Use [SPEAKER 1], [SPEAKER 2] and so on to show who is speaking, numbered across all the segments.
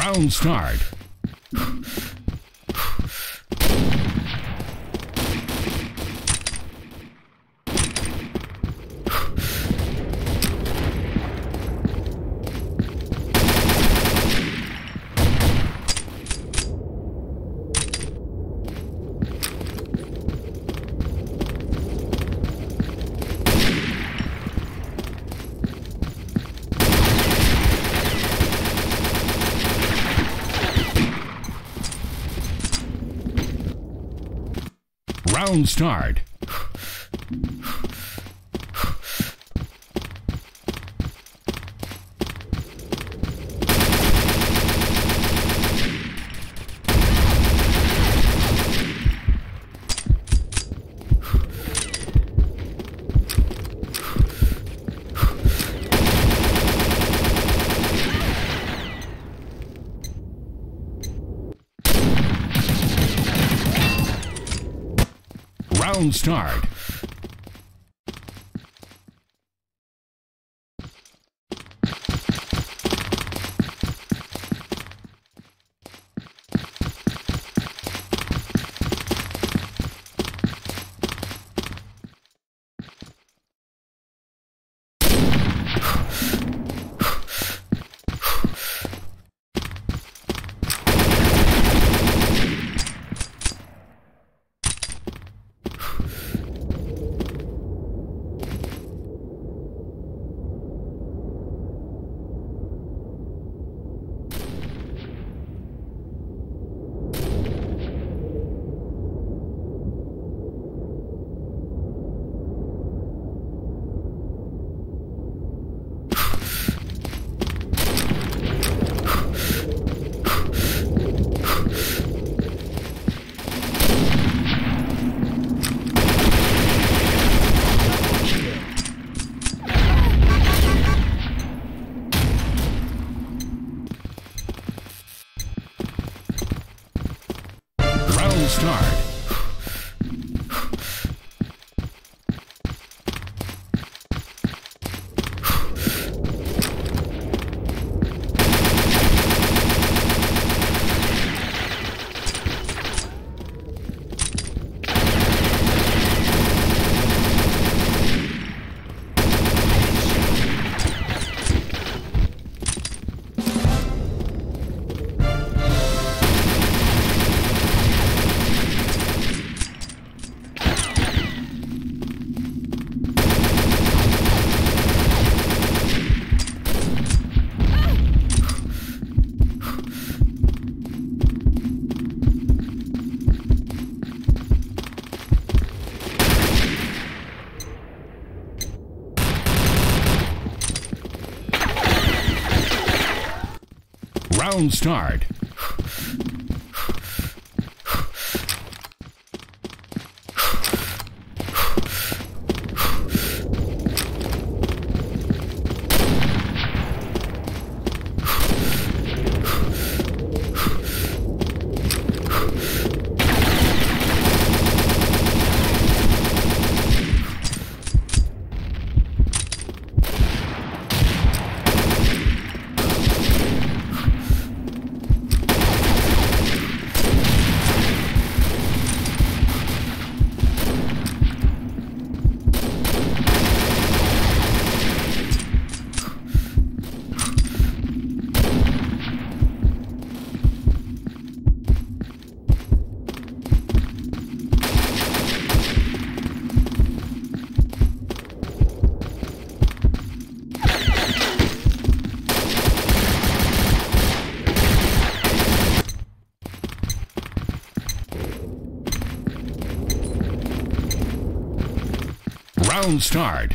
[SPEAKER 1] Round start. Round start. Round start. Round start. Round start. Round start.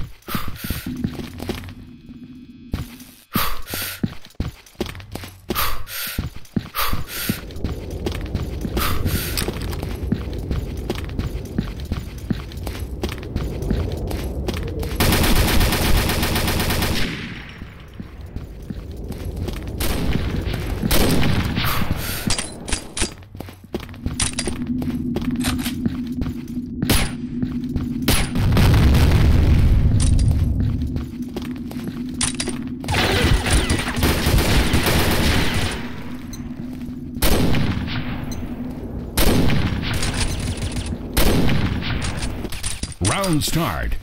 [SPEAKER 1] Round start.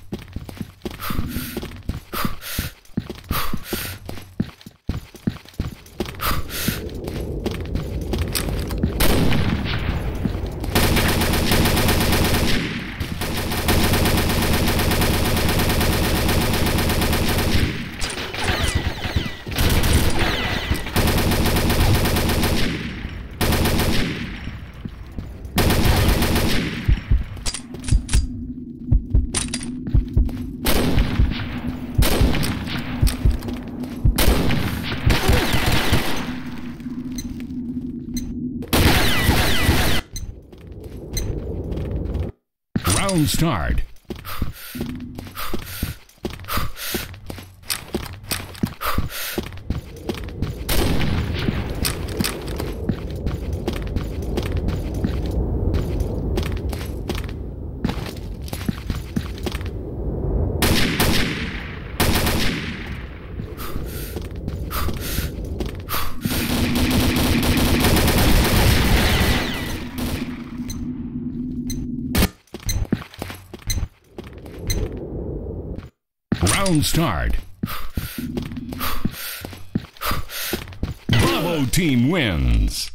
[SPEAKER 1] Round start. Round start. Bravo team wins.